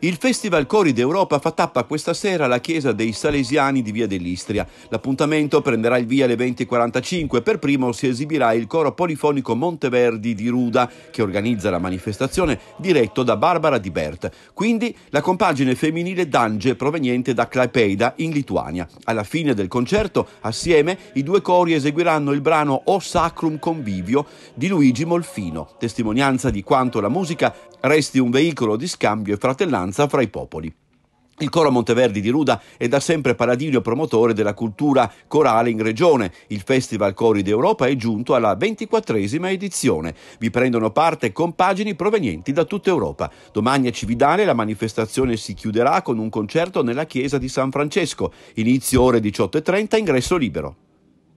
Il Festival Cori d'Europa fa tappa questa sera alla chiesa dei Salesiani di Via dell'Istria. L'appuntamento prenderà il via alle 20.45. Per primo si esibirà il coro polifonico Monteverdi di Ruda, che organizza la manifestazione diretto da Barbara Di Bert. Quindi la compagine femminile Dange proveniente da Klaipeda in Lituania. Alla fine del concerto, assieme, i due cori eseguiranno il brano O Sacrum Convivio di Luigi Molfino, testimonianza di quanto la musica resti un veicolo di scambio e fratellanza fra i popoli. Il Coro Monteverdi di Ruda è da sempre paladino promotore della cultura corale in regione. Il Festival Cori d'Europa è giunto alla ventiquattresima edizione. Vi prendono parte compagini provenienti da tutta Europa. Domani a Cividale la manifestazione si chiuderà con un concerto nella chiesa di San Francesco. Inizio ore 18.30, ingresso libero.